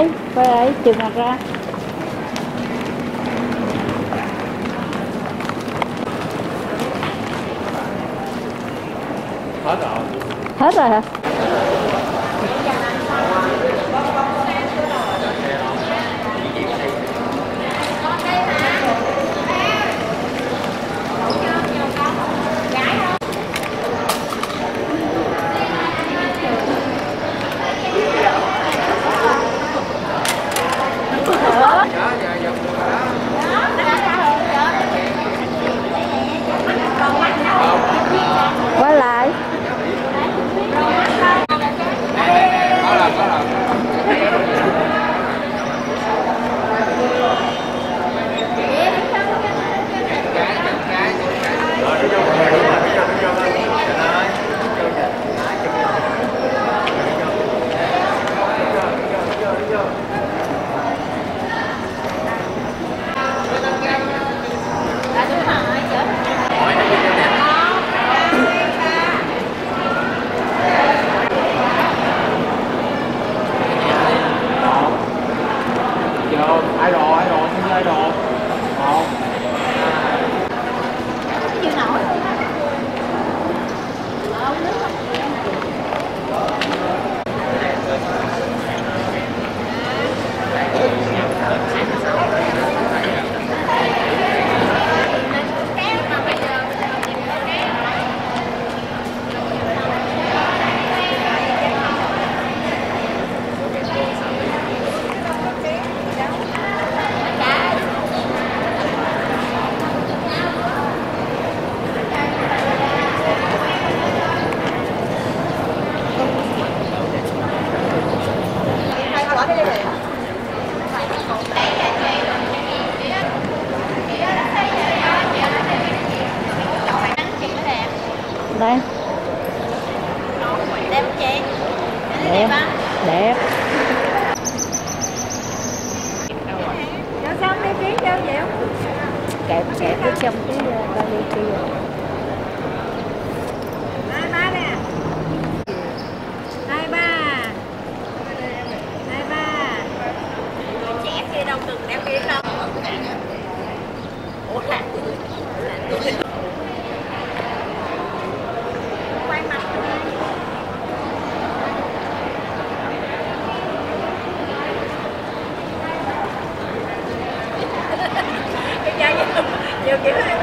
ấy quay ấy trừ mặt ra. Hết rồi. Hết rồi hả? kẹp kẹp cái trong cái ờ, ba lô kia. you give it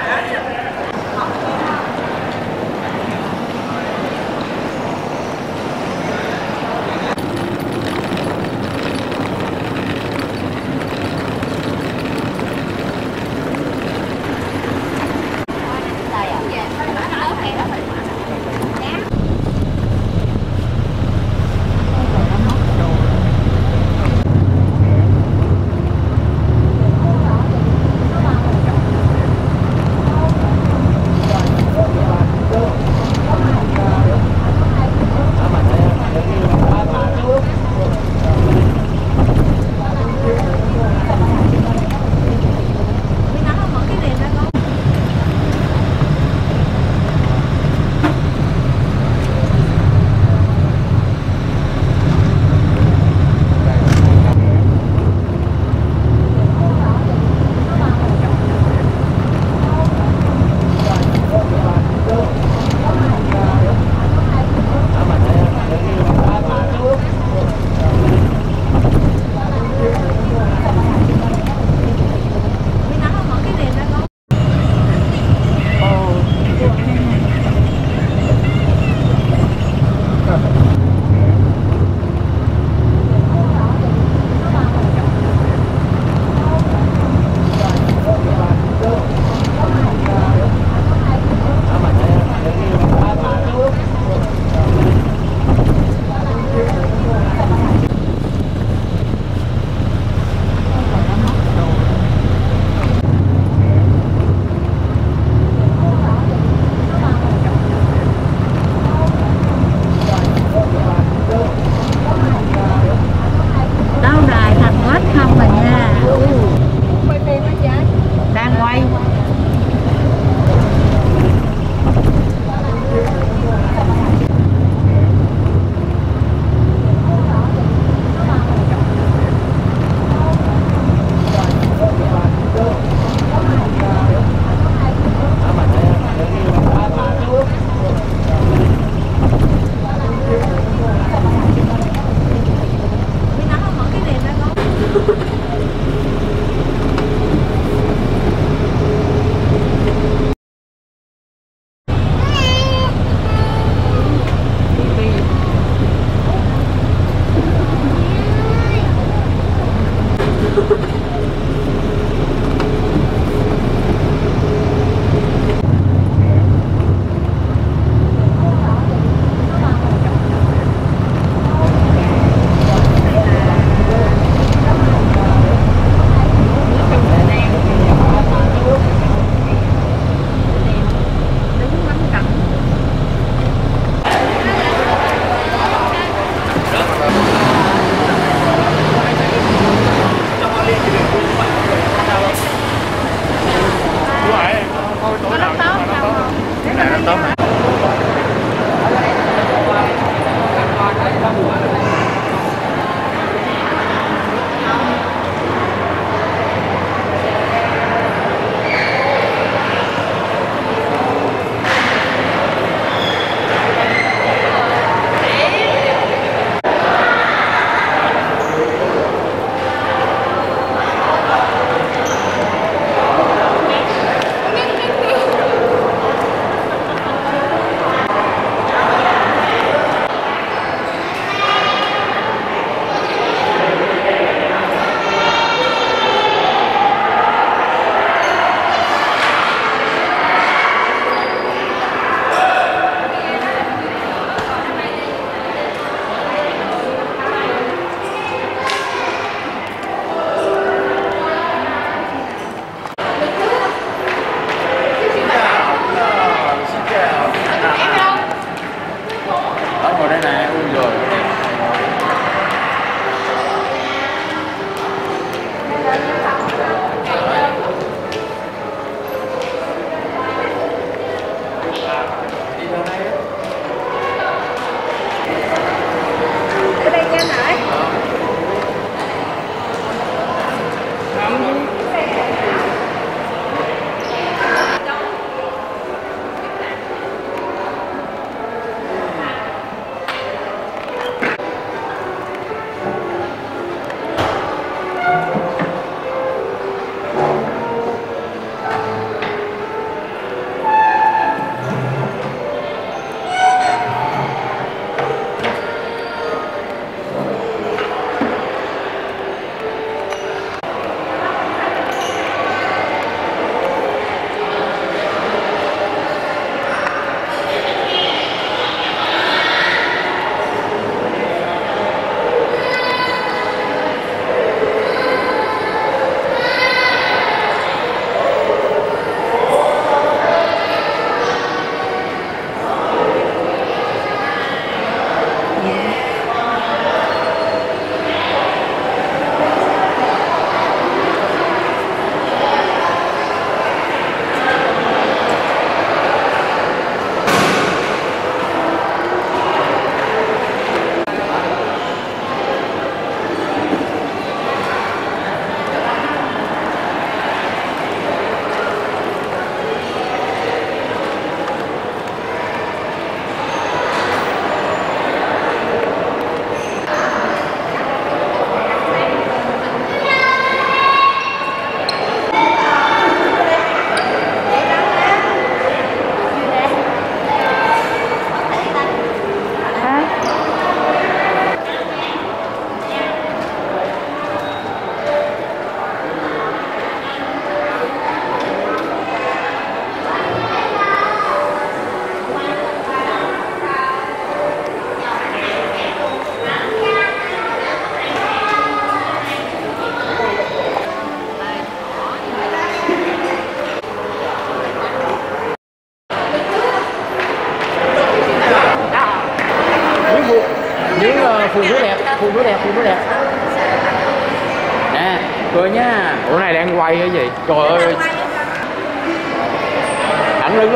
ảnh đứng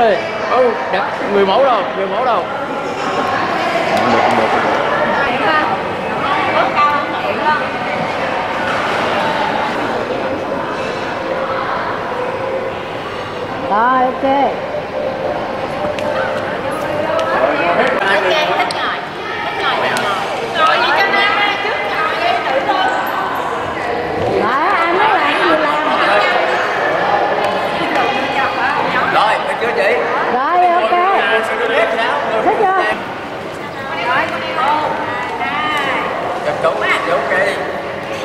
ừ đẹp. Người mẫu đâu người mẫu đâu. Được được Rồi. Ok, thích ngồi. Thích ngồi thì ngồi. Ngồi vậy cho nam ra trước ngồi vậy tự thôi. Rồi ai muốn làm cái gì làm. rồi được chưa chị Rồi ok. Thích chưa? Rồi, con đi cô. Đây. chụp đúng chụp ok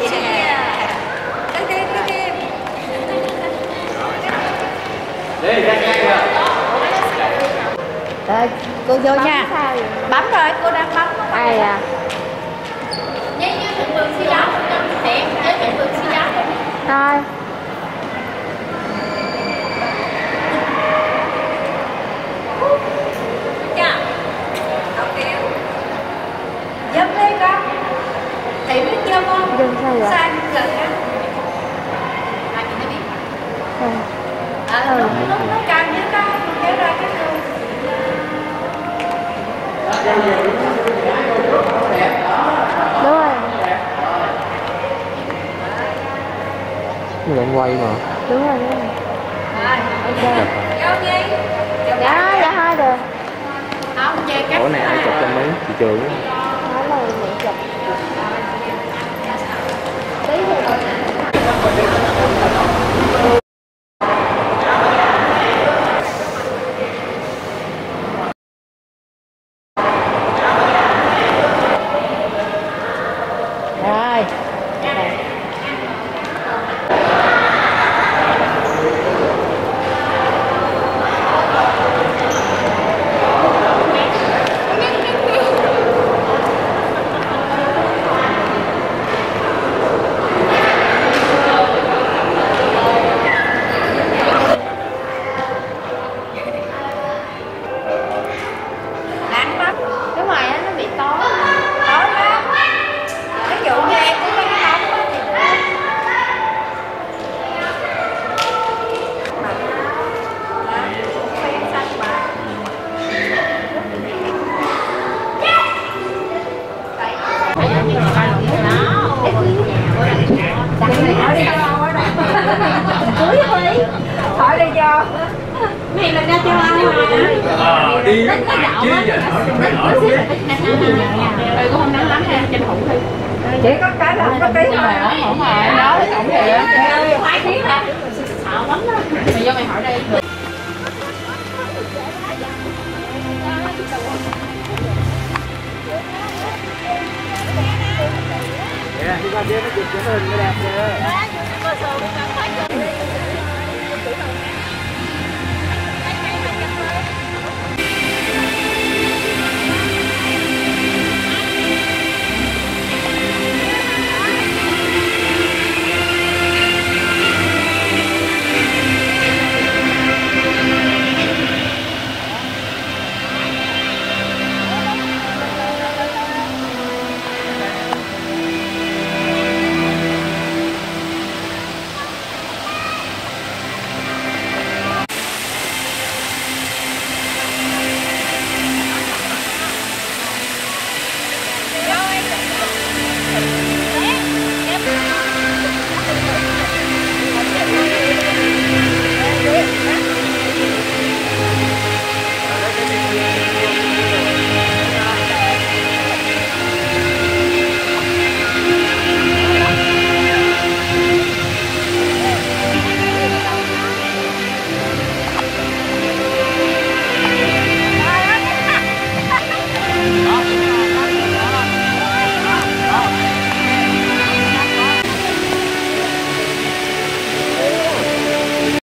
Yeah. Cái kia, cái kia. đi ra ra kìa Rồi cô vô nha. Bấm rồi, cô đang bấm. Ai à? Như như thượng vườn si giáo, thiện, với thượng vườn si giáo. Thôi. Dạ. Ok. Dâm đi con. Thị biết dâm không? Dâm sao vậy? Sai lần á. À, chị nó biết. Ừ. Ờ, lúc, lúc nó càng như con, kéo ra cái đường. Đúng rồi. người đang quay mà Đúng rồi đúng rồi. Rồi. Dạ dạ hai cách ủa này ai chụp cho mấy chị trường á Nói là mình chụp. Tí Rồi. Mày là ra cho anh mà đi chứ giờ rồi cũng không nắng lắm ha tranh thủ đi Chỉ có cái là không có tí mà. không rồi đó là tổng thiệt. Khoái thiết hả sợ lắm đó. Mày vô mày hỏi đây Dạ, chúng ta chế nó chụp cái hình cái đẹp chưa?